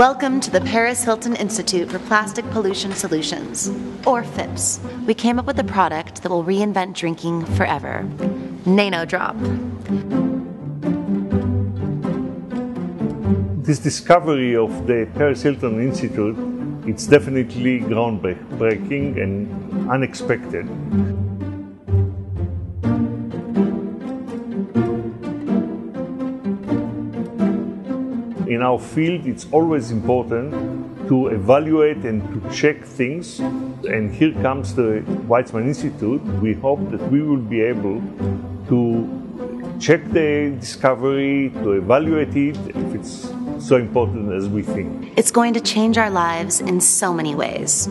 Welcome to the Paris Hilton Institute for Plastic Pollution Solutions, or PHIPPS. We came up with a product that will reinvent drinking forever NanoDrop. This discovery of the Paris Hilton Institute, it's definitely groundbreaking and unexpected. In our field, it's always important to evaluate and to check things. And here comes the Weizmann Institute. We hope that we will be able to check the discovery, to evaluate it, if it's so important as we think. It's going to change our lives in so many ways.